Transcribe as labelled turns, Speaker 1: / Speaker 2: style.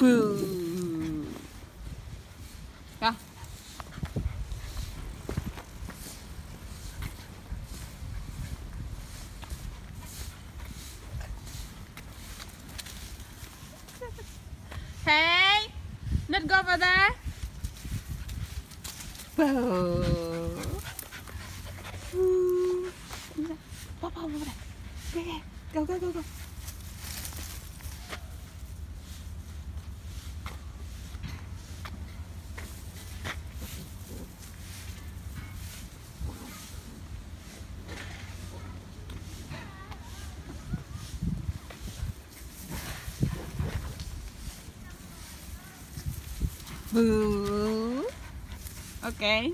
Speaker 1: Boo. Go. Hey, let's go over there. Boo. Boo. Go, go, go, go. Boo. Okay.